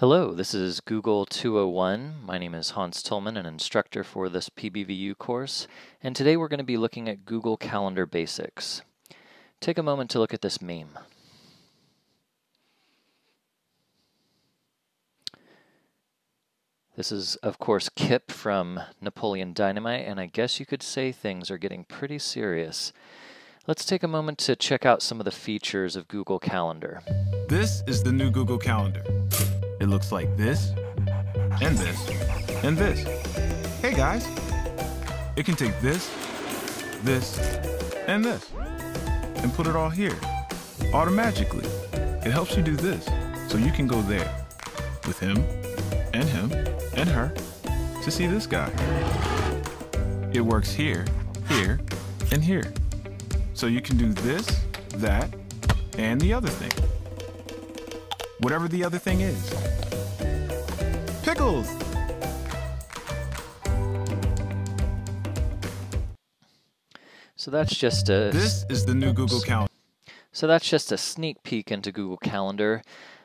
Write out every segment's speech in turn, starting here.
Hello, this is Google 201. My name is Hans Tullmann, an instructor for this PBVU course, and today we're going to be looking at Google Calendar Basics. Take a moment to look at this meme. This is, of course, Kip from Napoleon Dynamite, and I guess you could say things are getting pretty serious. Let's take a moment to check out some of the features of Google Calendar. This is the new Google Calendar. It looks like this, and this, and this. Hey guys, it can take this, this, and this, and put it all here, automatically. It helps you do this, so you can go there, with him, and him, and her, to see this guy. It works here, here, and here. So you can do this, that, and the other thing whatever the other thing is. Pickles! So that's just a This is the new Google Calendar. So that's just a sneak peek into Google Calendar.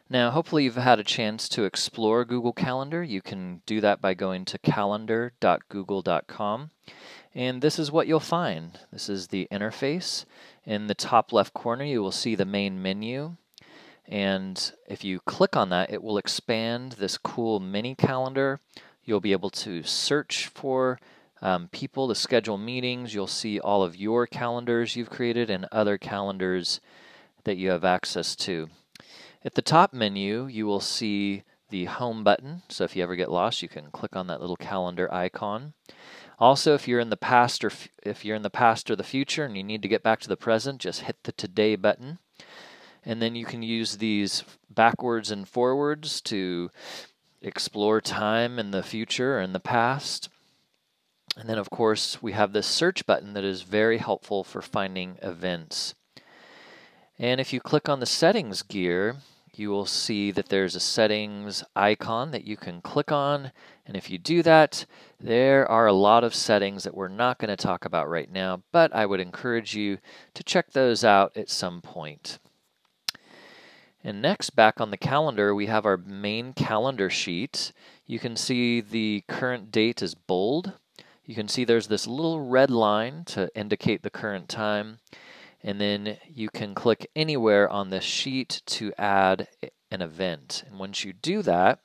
Now, hopefully you've had a chance to explore Google Calendar. You can do that by going to calendar.google.com. And this is what you'll find. This is the interface. In the top left corner, you will see the main menu. And if you click on that, it will expand this cool mini calendar. You'll be able to search for um, people to schedule meetings. You'll see all of your calendars you've created and other calendars that you have access to. At the top menu, you will see the home button. So if you ever get lost, you can click on that little calendar icon. Also, if you're in the past or if you're in the past or the future and you need to get back to the present, just hit the today button. And then you can use these backwards and forwards to explore time in the future in the past. And then, of course, we have this search button that is very helpful for finding events. And if you click on the settings gear, you will see that there's a settings icon that you can click on. And if you do that, there are a lot of settings that we're not going to talk about right now, but I would encourage you to check those out at some point. And next, back on the calendar, we have our main calendar sheet. You can see the current date is bold. You can see there's this little red line to indicate the current time. And then you can click anywhere on this sheet to add an event. And once you do that,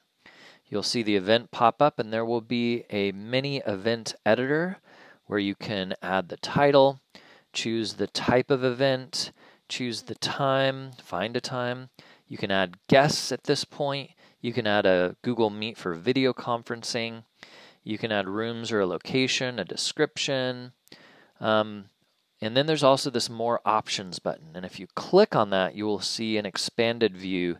you'll see the event pop up and there will be a mini event editor where you can add the title, choose the type of event, choose the time, find a time, you can add guests at this point. You can add a Google Meet for video conferencing. You can add rooms or a location, a description. Um, and then there's also this More Options button. And if you click on that, you will see an expanded view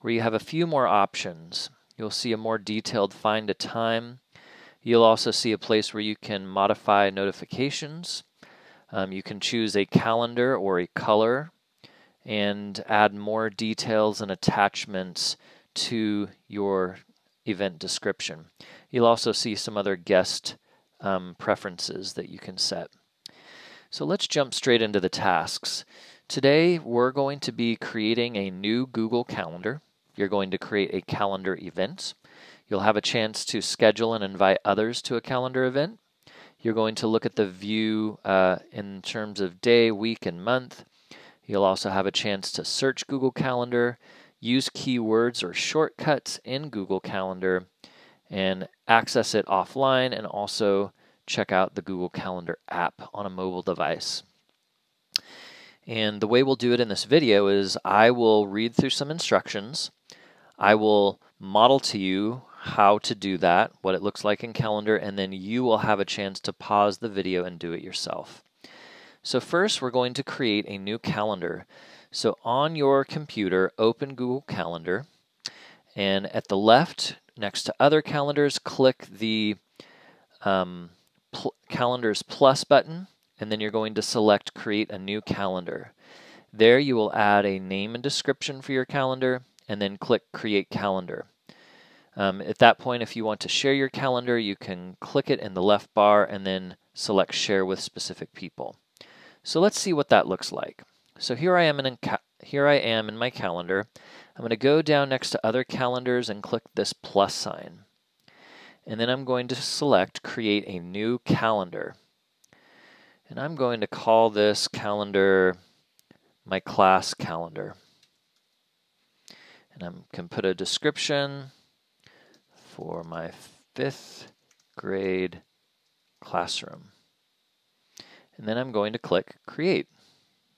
where you have a few more options. You'll see a more detailed find a time. You'll also see a place where you can modify notifications. Um, you can choose a calendar or a color and add more details and attachments to your event description. You'll also see some other guest um, preferences that you can set. So let's jump straight into the tasks. Today we're going to be creating a new Google Calendar. You're going to create a calendar event. You'll have a chance to schedule and invite others to a calendar event. You're going to look at the view uh, in terms of day, week, and month. You'll also have a chance to search Google Calendar, use keywords or shortcuts in Google Calendar, and access it offline and also check out the Google Calendar app on a mobile device. And the way we'll do it in this video is I will read through some instructions. I will model to you how to do that, what it looks like in Calendar, and then you will have a chance to pause the video and do it yourself. So first we're going to create a new calendar. So on your computer, open Google Calendar, and at the left, next to other calendars, click the um, pl calendars plus button, and then you're going to select create a new calendar. There you will add a name and description for your calendar, and then click create calendar. Um, at that point, if you want to share your calendar, you can click it in the left bar and then select share with specific people. So let's see what that looks like. So here I am in here I am in my calendar. I'm going to go down next to other calendars and click this plus sign. And then I'm going to select create a new calendar. And I'm going to call this calendar my class calendar. And I can put a description for my fifth grade classroom. And then I'm going to click create.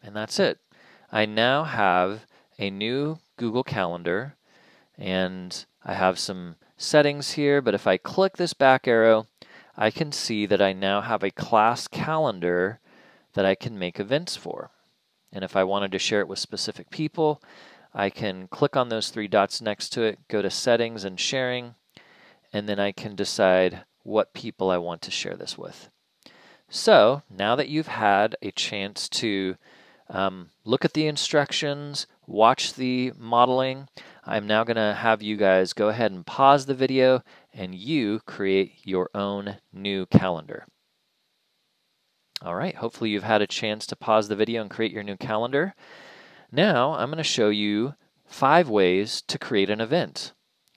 And that's it. I now have a new Google Calendar and I have some settings here, but if I click this back arrow, I can see that I now have a class calendar that I can make events for. And if I wanted to share it with specific people, I can click on those three dots next to it, go to settings and sharing, and then I can decide what people I want to share this with. So now that you've had a chance to um, look at the instructions, watch the modeling, I'm now going to have you guys go ahead and pause the video and you create your own new calendar. All right, hopefully you've had a chance to pause the video and create your new calendar. Now I'm going to show you five ways to create an event.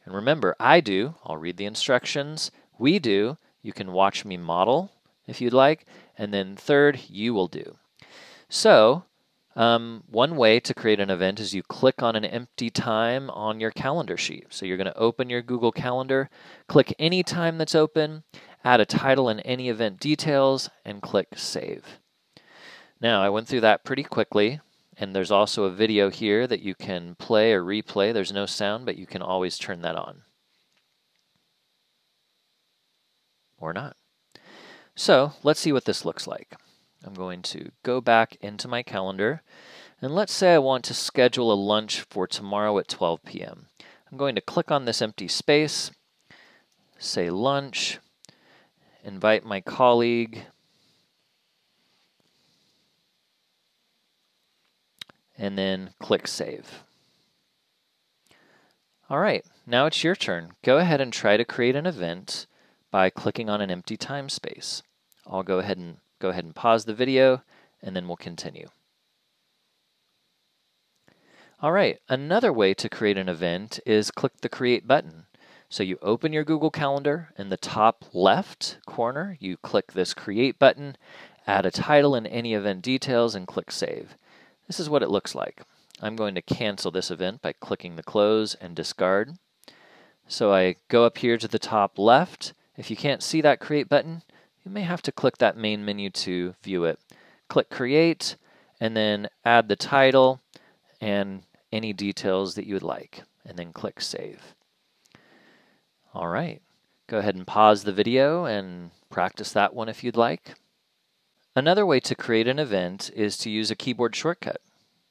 And remember, I do, I'll read the instructions, we do, you can watch me model if you'd like, and then third, you will do. So um, one way to create an event is you click on an empty time on your calendar sheet. So you're going to open your Google Calendar, click any time that's open, add a title and any event details, and click Save. Now, I went through that pretty quickly, and there's also a video here that you can play or replay. There's no sound, but you can always turn that on. Or not. So, let's see what this looks like. I'm going to go back into my calendar and let's say I want to schedule a lunch for tomorrow at 12 p.m. I'm going to click on this empty space, say lunch, invite my colleague, and then click save. All right, now it's your turn. Go ahead and try to create an event by clicking on an empty time space. I'll go ahead and go ahead and pause the video and then we'll continue. All right, another way to create an event is click the create button. So you open your Google Calendar in the top left corner, you click this create button, add a title and any event details and click save. This is what it looks like. I'm going to cancel this event by clicking the close and discard. So I go up here to the top left. If you can't see that create button, you may have to click that main menu to view it. Click Create, and then add the title and any details that you would like, and then click Save. All right, go ahead and pause the video and practice that one if you'd like. Another way to create an event is to use a keyboard shortcut.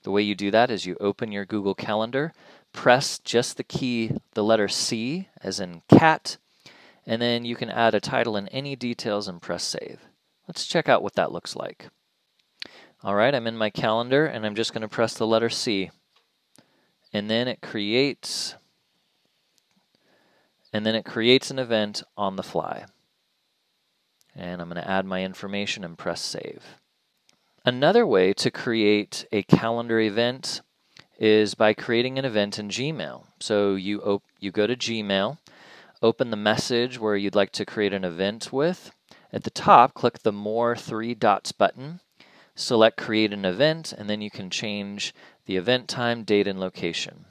The way you do that is you open your Google Calendar, press just the key, the letter C, as in cat, and then you can add a title and any details and press save. Let's check out what that looks like. All right, I'm in my calendar and I'm just going to press the letter C. And then it creates and then it creates an event on the fly. And I'm going to add my information and press save. Another way to create a calendar event is by creating an event in Gmail. So you you go to Gmail open the message where you'd like to create an event with. At the top, click the More three dots button, select Create an Event, and then you can change the event time, date, and location.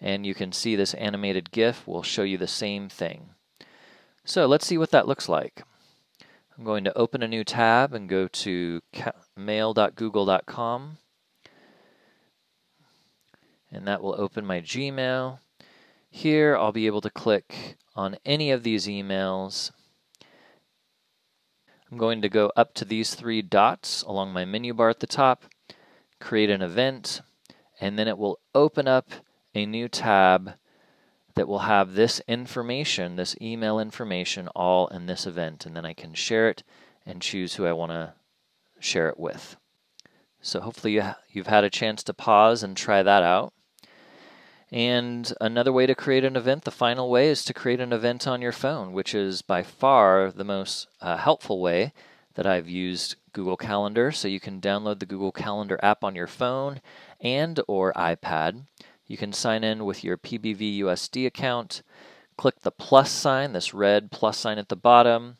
And you can see this animated GIF will show you the same thing. So let's see what that looks like. I'm going to open a new tab and go to mail.google.com. And that will open my Gmail. Here, I'll be able to click on any of these emails. I'm going to go up to these three dots along my menu bar at the top, create an event, and then it will open up a new tab that will have this information, this email information, all in this event. And then I can share it and choose who I want to share it with. So hopefully you you've had a chance to pause and try that out. And another way to create an event, the final way, is to create an event on your phone, which is by far the most uh, helpful way that I've used Google Calendar. So you can download the Google Calendar app on your phone and or iPad. You can sign in with your PBVUSD account, click the plus sign, this red plus sign at the bottom,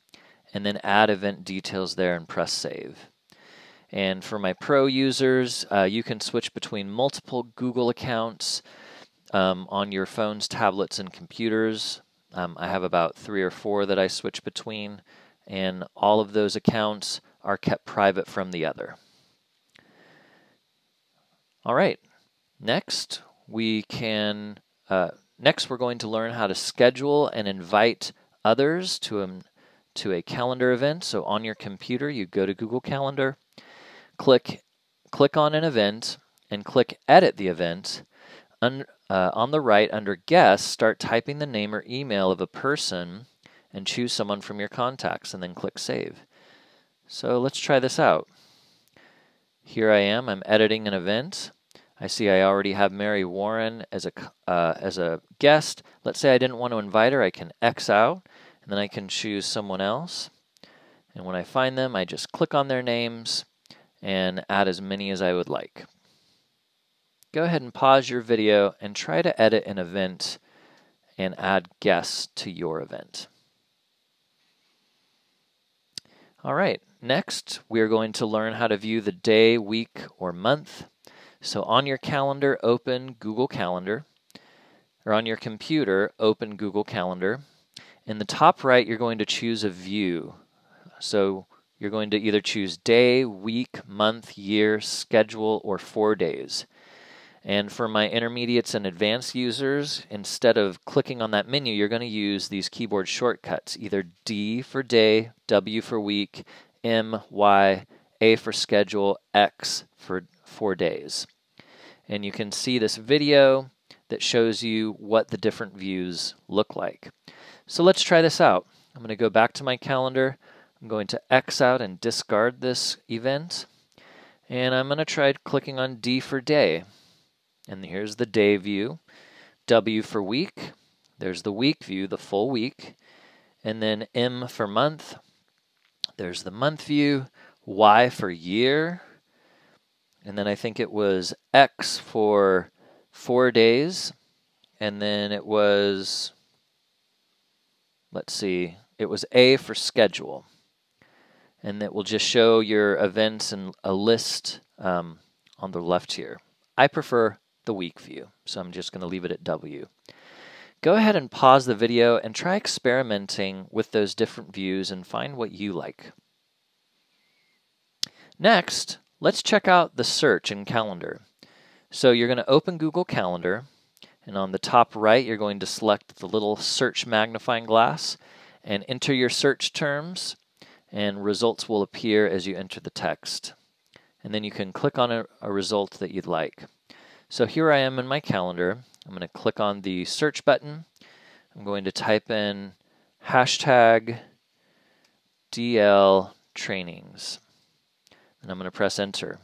and then add event details there and press save. And for my pro users, uh, you can switch between multiple Google accounts um, on your phones, tablets, and computers. Um, I have about three or four that I switch between, and all of those accounts are kept private from the other. All right, next we can, uh, next we're going to learn how to schedule and invite others to a, to a calendar event. So on your computer, you go to Google Calendar, click, click on an event, and click Edit the event. Un, uh, on the right, under Guests, start typing the name or email of a person and choose someone from your contacts, and then click Save. So let's try this out. Here I am, I'm editing an event. I see I already have Mary Warren as a, uh, as a guest. Let's say I didn't want to invite her, I can X out, and then I can choose someone else. And when I find them, I just click on their names and add as many as I would like. Go ahead and pause your video and try to edit an event and add guests to your event. All right, next we are going to learn how to view the day, week, or month. So on your calendar, open Google Calendar, or on your computer, open Google Calendar. In the top right, you're going to choose a view. So you're going to either choose day, week, month, year, schedule, or four days. And for my intermediates and advanced users, instead of clicking on that menu, you're going to use these keyboard shortcuts, either D for day, W for week, M, Y, A for schedule, X for four days. And you can see this video that shows you what the different views look like. So let's try this out. I'm going to go back to my calendar. I'm going to X out and discard this event. And I'm going to try clicking on D for day. And here's the day view. W for week. There's the week view, the full week. And then M for month. There's the month view. Y for year. And then I think it was X for four days. And then it was, let's see, it was A for schedule and that will just show your events and a list um, on the left here. I prefer the week view, so I'm just going to leave it at W. Go ahead and pause the video and try experimenting with those different views and find what you like. Next, let's check out the search in Calendar. So you're going to open Google Calendar, and on the top right, you're going to select the little search magnifying glass and enter your search terms and results will appear as you enter the text. And then you can click on a, a result that you'd like. So here I am in my calendar. I'm going to click on the search button. I'm going to type in hashtag DL trainings. And I'm going to press enter.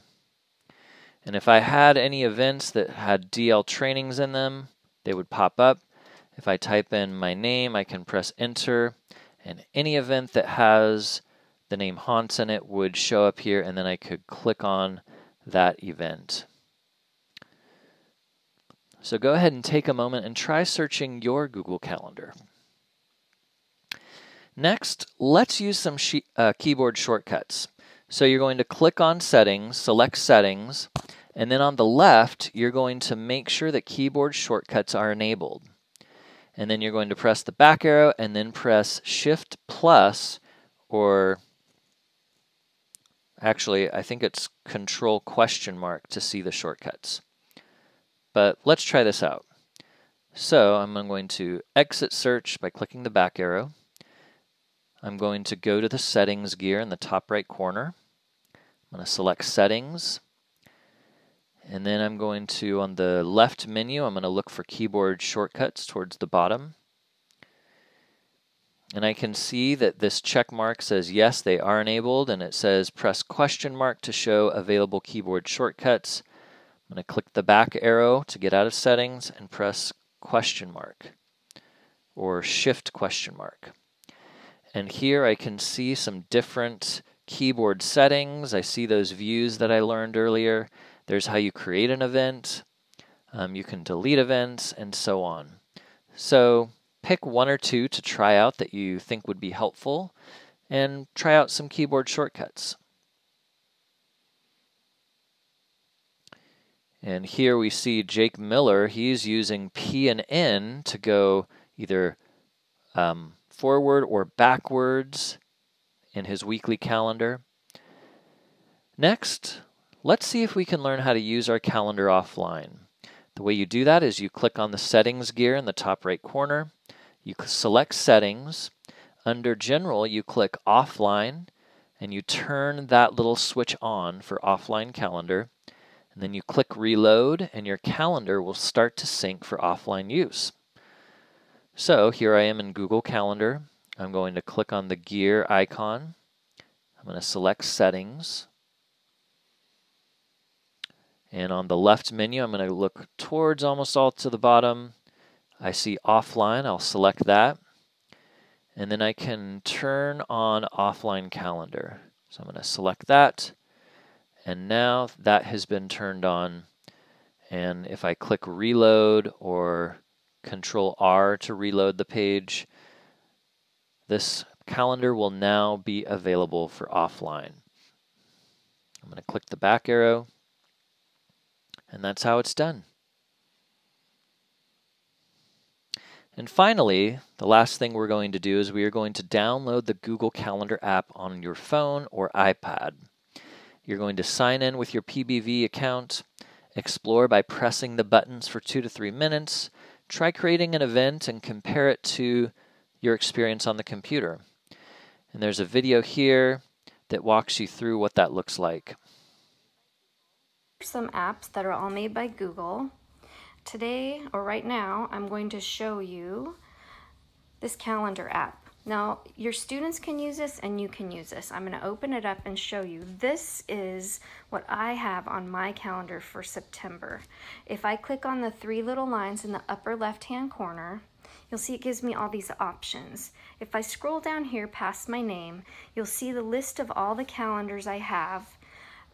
And if I had any events that had DL trainings in them, they would pop up. If I type in my name, I can press enter. And any event that has the name Hans in it would show up here and then I could click on that event. So go ahead and take a moment and try searching your Google Calendar. Next, let's use some uh, keyboard shortcuts. So you're going to click on Settings, select Settings, and then on the left, you're going to make sure that keyboard shortcuts are enabled. And then you're going to press the back arrow and then press Shift plus or Actually, I think it's control question mark to see the shortcuts. But let's try this out. So I'm going to exit search by clicking the back arrow. I'm going to go to the settings gear in the top right corner. I'm going to select settings. And then I'm going to, on the left menu, I'm going to look for keyboard shortcuts towards the bottom. And I can see that this check mark says yes, they are enabled, and it says press question mark to show available keyboard shortcuts. I'm going to click the back arrow to get out of settings and press question mark or shift question mark. And here I can see some different keyboard settings. I see those views that I learned earlier. There's how you create an event. Um, you can delete events and so on. So pick one or two to try out that you think would be helpful and try out some keyboard shortcuts. And here we see Jake Miller, he's using P and N to go either um, forward or backwards in his weekly calendar. Next, let's see if we can learn how to use our calendar offline. The way you do that is you click on the settings gear in the top right corner, you select settings, under general you click offline and you turn that little switch on for offline calendar and then you click reload and your calendar will start to sync for offline use. So here I am in Google Calendar. I'm going to click on the gear icon. I'm going to select settings. And on the left menu, I'm going to look towards almost all to the bottom. I see offline, I'll select that. And then I can turn on offline calendar. So I'm going to select that. And now that has been turned on. And if I click reload or control R to reload the page, this calendar will now be available for offline. I'm going to click the back arrow, and that's how it's done. And finally, the last thing we're going to do is we are going to download the Google Calendar app on your phone or iPad. You're going to sign in with your PBV account, explore by pressing the buttons for two to three minutes, try creating an event and compare it to your experience on the computer. And there's a video here that walks you through what that looks like. Some apps that are all made by Google. Today, or right now, I'm going to show you this calendar app. Now, your students can use this and you can use this. I'm going to open it up and show you. This is what I have on my calendar for September. If I click on the three little lines in the upper left-hand corner, you'll see it gives me all these options. If I scroll down here past my name, you'll see the list of all the calendars I have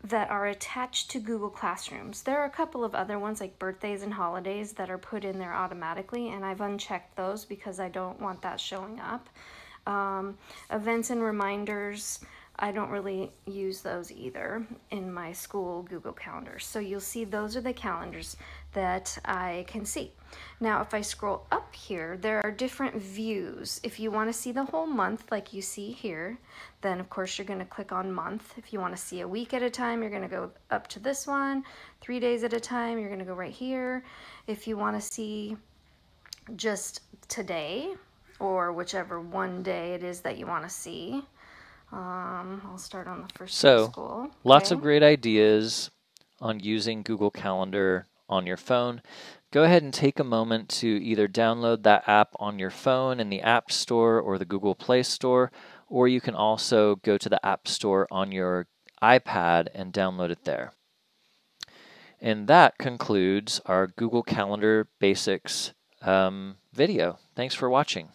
that are attached to Google Classrooms. There are a couple of other ones like birthdays and holidays that are put in there automatically and I've unchecked those because I don't want that showing up. Um, events and reminders, I don't really use those either in my school Google Calendar. So you'll see those are the calendars that I can see. Now, if I scroll up here, there are different views. If you want to see the whole month like you see here, then of course you're going to click on month. If you want to see a week at a time, you're going to go up to this one. Three days at a time, you're going to go right here. If you want to see just today, or whichever one day it is that you want to see. Um, I'll start on the first so, school. lots of great ideas on using Google Calendar on your phone. Go ahead and take a moment to either download that app on your phone in the App Store or the Google Play Store, or you can also go to the App Store on your iPad and download it there. And that concludes our Google Calendar Basics um, video. Thanks for watching.